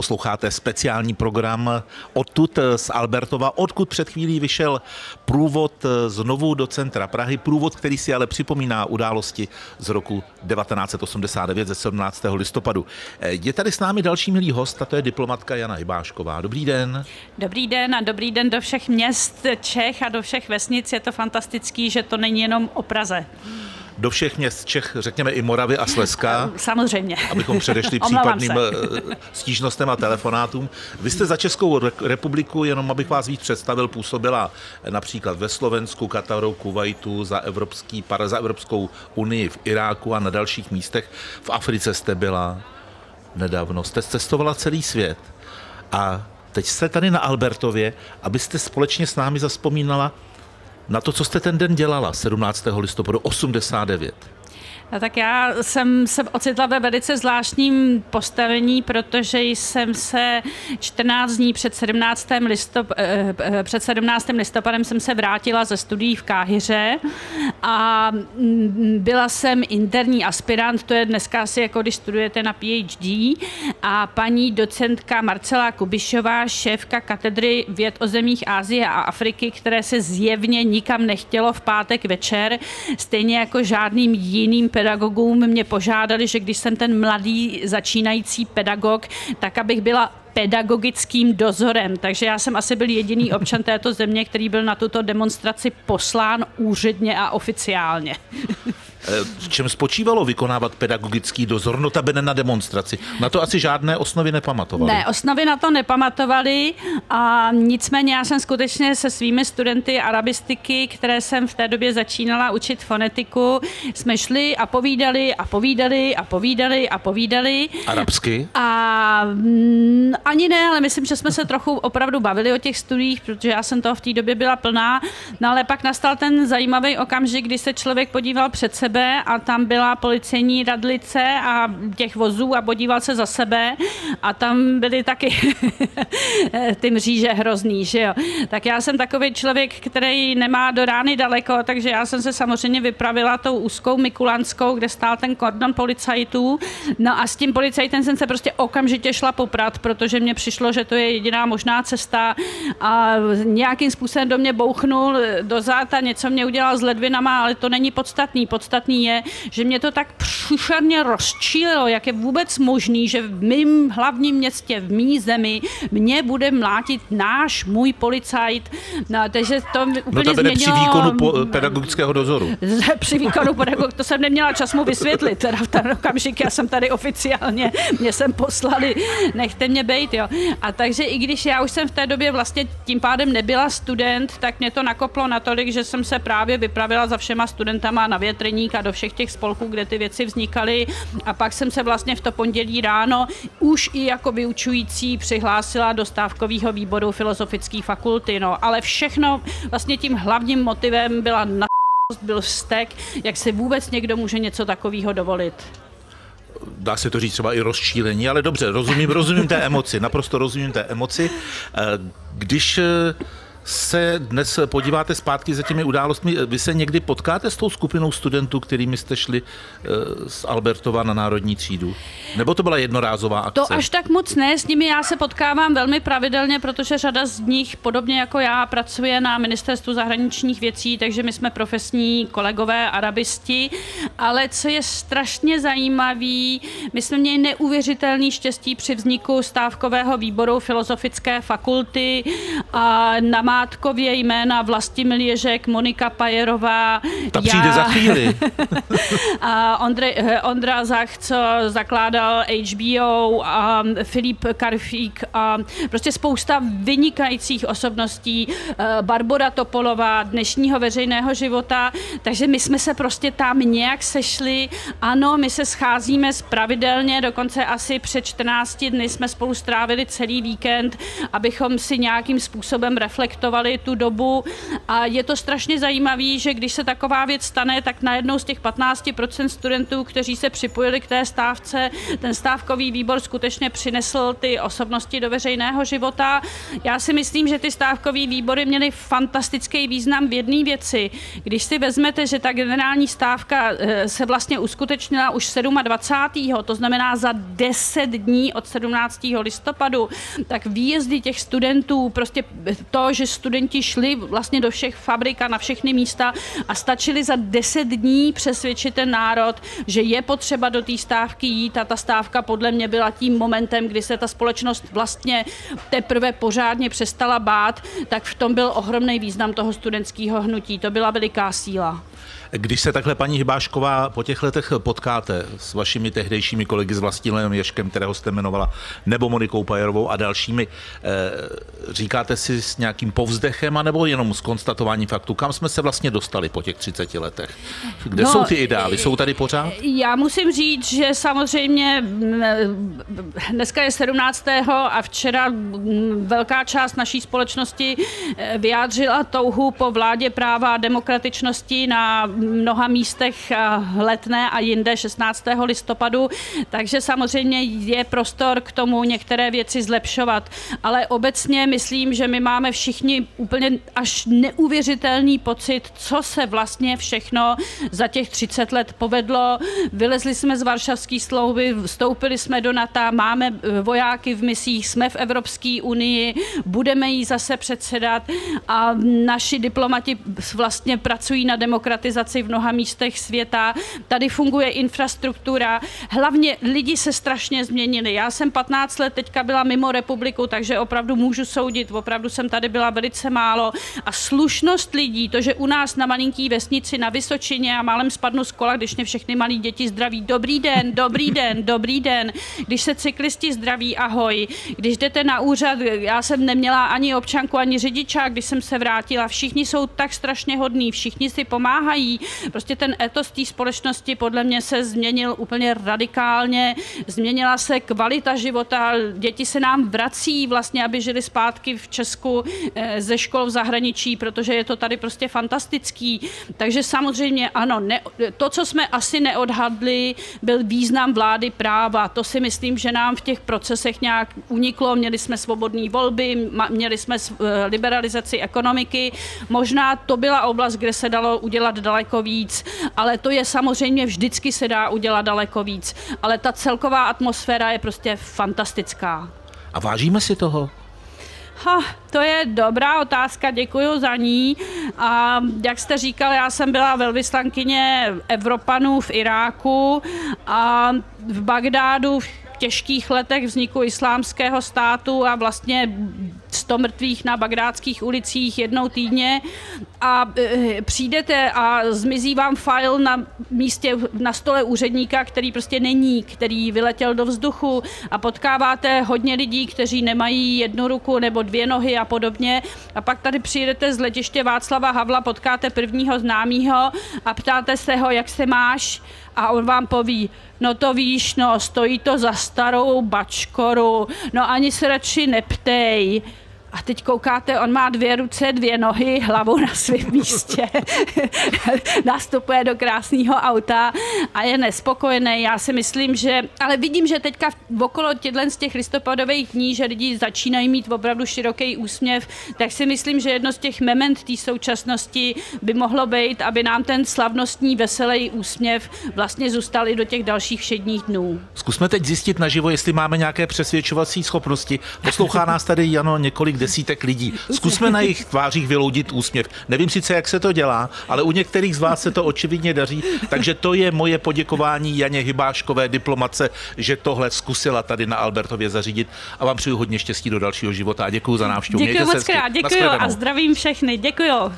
Posloucháte speciální program odtud z Albertova, odkud před chvílí vyšel průvod znovu do centra Prahy, průvod, který si ale připomíná události z roku 1989 ze 17. listopadu. Je tady s námi další milý host a to je diplomatka Jana Hybášková. Dobrý den. Dobrý den a dobrý den do všech měst Čech a do všech vesnic. Je to fantastický, že to není jenom o Praze do všech měst Čech, řekněme i Moravy a Slezska. Samozřejmě. Abychom předešli případným eh, stížnostem a telefonátům. Vy jste za Českou republiku, jenom abych vás víc představil, působila například ve Slovensku, Kataru, Kuwaitu, za, Evropský, za Evropskou unii v Iráku a na dalších místech. V Africe jste byla nedávno. Jste cestovala celý svět. A teď jste tady na Albertově, abyste společně s námi zaspomínala na to, co jste ten den dělala 17. listopadu 89. No tak já jsem se ocitla ve velice zvláštním postavení, protože jsem se 14 dní před 17. Listop, eh, eh, před 17. listopadem jsem se vrátila ze studií v Káhyře a byla jsem interní aspirant, to je dneska asi jako když studujete na PhD a paní docentka Marcela Kubišová, šéfka katedry věd o zemích Ázie a Afriky, které se zjevně nikam nechtělo v pátek večer, stejně jako žádným jiným pedagogům mě požádali, že když jsem ten mladý začínající pedagog, tak abych byla pedagogickým dozorem. Takže já jsem asi byl jediný občan této země, který byl na tuto demonstraci poslán úředně a oficiálně. V čem spočívalo vykonávat pedagogický dozor, notabene na demonstraci? Na to asi žádné osnovy nepamatovali. Ne, osnovy na to nepamatovali a nicméně já jsem skutečně se svými studenty arabistiky, které jsem v té době začínala učit fonetiku, jsme šli a povídali a povídali a povídali a povídali. Arabsky? A mm, ani ne, ale myslím, že jsme se trochu opravdu bavili o těch studiích, protože já jsem toho v té době byla plná. No ale pak nastal ten zajímavý okamžik, kdy se člověk podíval před sebe sebe a tam byla policejní radlice a těch vozů a podíval se za sebe a tam byly taky ty mříže hrozný, že jo. Tak já jsem takový člověk, který nemá do rány daleko, takže já jsem se samozřejmě vypravila tou úzkou Mikulanskou, kde stál ten kordon policajtů. No a s tím policajtem jsem se prostě okamžitě šla poprat, protože mně přišlo, že to je jediná možná cesta a nějakým způsobem do mě bouchnul do záta, něco mě udělal s ledvinama, ale to není podstatný. Podstatný podstatný je, že mě to tak příšerně rozčílilo, jak je vůbec možný, že v mém hlavním městě, v mý zemi, mě bude mlátit náš, můj policajt. No, takže to no, úplně no, změnilo... při výkonu po, pedagogického dozoru. při výkonu pedagogického, to jsem neměla čas mu vysvětlit, teda v ten okamžik, já jsem tady oficiálně, mě jsem poslali, nechte mě bejt, jo. A takže i když já už jsem v té době vlastně tím pádem nebyla student, tak mě to nakoplo natolik, že jsem se právě vypravila za všema studentama na větrení a do všech těch spolků, kde ty věci vznikaly. A pak jsem se vlastně v to pondělí ráno už i jako vyučující přihlásila do stávkového výboru filozofické fakulty. No, ale všechno vlastně tím hlavním motivem byla na byl vztek, jak si vůbec někdo může něco takového dovolit dá se to říct třeba i rozčílení, ale dobře, rozumím, rozumím té emoci, naprosto rozumím té emoci. Eh, když se dnes podíváte zpátky za těmi událostmi, vy se někdy potkáte s tou skupinou studentů, kterými jste šli eh, z Albertova na národní třídu? Nebo to byla jednorázová akce? To až tak moc ne, s nimi já se potkávám velmi pravidelně, protože řada z nich, podobně jako já, pracuje na ministerstvu zahraničních věcí, takže my jsme profesní kolegové arabisti, ale co je strašně zajímavý, my jsme měli neuvěřitelný štěstí při vzniku stávkového výboru filozofické fakulty a na památkově jména Vlastimil Ježek, Monika Pajerová. Ta přijde já, za chvíli. a Ondrej, eh, Ondra Zach, co zakládal HBO a Filip Karfík a prostě spousta vynikajících osobností. Eh, Barbara Topolová, dnešního veřejného života. Takže my jsme se prostě tam nějak sešli. Ano, my se scházíme pravidelně, dokonce asi před 14 dny jsme spolu strávili celý víkend, abychom si nějakým způsobem reflektovali reflektovali tu dobu a je to strašně zajímavé, že když se taková věc stane, tak najednou z těch 15% studentů, kteří se připojili k té stávce, ten stávkový výbor skutečně přinesl ty osobnosti do veřejného života. Já si myslím, že ty stávkové výbory měly fantastický význam v jedné věci. Když si vezmete, že ta generální stávka eh, se vlastně uskutečnila už 27. to znamená za 10 dní od 17. listopadu, tak výjezdy těch studentů, prostě to, že studenti šli vlastně do všech fabrik a na všechny místa a stačili za 10 dní přesvědčit ten národ, že je potřeba do té stávky jít a ta stávka podle mě byla tím momentem, kdy se ta společnost vlastně teprve pořádně přestala bát, tak v tom byl ohromný význam toho studentského hnutí. To byla veliká síla. Když se takhle paní Hybášková po těch letech potkáte s vašimi tehdejšími kolegy s Vlastimilem Ješkem, kterého jste jmenovala, nebo Monikou Pajerovou a dalšími, eh, říkáte si s nějakým povzdechem, anebo jenom s konstatováním faktu, kam jsme se vlastně dostali po těch 30 letech? Kde no, jsou ty ideály? Jsou tady pořád? Já musím říct, že samozřejmě mm, dneska je 17. a včera mm, velká část naší společnosti eh, vyjádřila touhu po vládě práva a demokratičnosti na mnoha místech letné a jinde 16. listopadu, takže samozřejmě je prostor k tomu některé věci zlepšovat. Ale obecně myslím, že my máme všichni úplně až neuvěřitelný pocit, co se vlastně všechno za těch 30 let povedlo. Vylezli jsme z Varšavské slouvy, vstoupili jsme do NATO, máme e, vojáky v misích, jsme v Evropské unii, budeme jí zase předsedat a naši diplomati vlastně pracují na demokratizaci organizaci v mnoha místech světa. Tady funguje infrastruktura. Hlavně lidi se strašně změnili. Já jsem 15 let teďka byla mimo republiku, takže opravdu můžu soudit. Opravdu jsem tady byla velice málo. A slušnost lidí, to, že u nás na malinký vesnici na Vysočině a málem spadnu z kola, když mě všechny malí děti zdraví. Dobrý den, dobrý den, dobrý den. Když se cyklisti zdraví, ahoj. Když jdete na úřad, já jsem neměla ani občanku, ani řidičák, když jsem se vrátila. Všichni jsou tak strašně hodní, všichni si pomáhají, Prostě ten etos té společnosti podle mě se změnil úplně radikálně, změnila se kvalita života, děti se nám vrací vlastně, aby žili zpátky v Česku eh, ze škol v zahraničí, protože je to tady prostě fantastický. Takže samozřejmě ano, ne, to, co jsme asi neodhadli, byl význam vlády práva. To si myslím, že nám v těch procesech nějak uniklo. Měli jsme svobodné volby, měli jsme eh, liberalizaci ekonomiky. Možná to byla oblast, kde se dalo udělat daleko daleko víc, ale to je samozřejmě vždycky se dá udělat daleko víc. Ale ta celková atmosféra je prostě fantastická. A vážíme si toho? Ha, to je dobrá otázka, děkuji za ní. A jak jste říkal, já jsem byla velvyslankyně Evropanů v Iráku a v Bagdádu v těžkých letech vzniku islámského státu a vlastně 100 mrtvých na bagdátských ulicích jednou týdně a e, přijdete a zmizí vám file na místě, na stole úředníka, který prostě není, který vyletěl do vzduchu a potkáváte hodně lidí, kteří nemají jednu ruku nebo dvě nohy a podobně. A pak tady přijdete z letiště Václava Havla, potkáte prvního známého a ptáte se ho, jak se máš? A on vám poví, no to víš, no stojí to za starou bačkoru, no ani se radši neptej. A teď koukáte, on má dvě ruce, dvě nohy, hlavu na svém místě. Nastupuje do krásného auta a je nespokojený. Já si myslím, že, ale vidím, že teďka okolo těchto z těch listopadových dní, že lidi začínají mít opravdu široký úsměv, tak si myslím, že jedno z těch moment té současnosti by mohlo být, aby nám ten slavnostní, veselý úsměv vlastně zůstal i do těch dalších všedních dnů. Zkusme teď zjistit naživo, jestli máme nějaké přesvědčovací schopnosti. Poslouchá nás tady Jano několik desítek lidí. Zkusme na jejich tvářích vyloudit úsměv. Nevím sice, jak se to dělá, ale u některých z vás se to očividně daří, takže to je moje poděkování Janě Hybáškové, diplomace, že tohle zkusila tady na Albertově zařídit a vám přeju hodně štěstí do dalšího života a děkuji za návštěvu. Děkuji moc krát, děkuji a zdravím všechny, děkuji.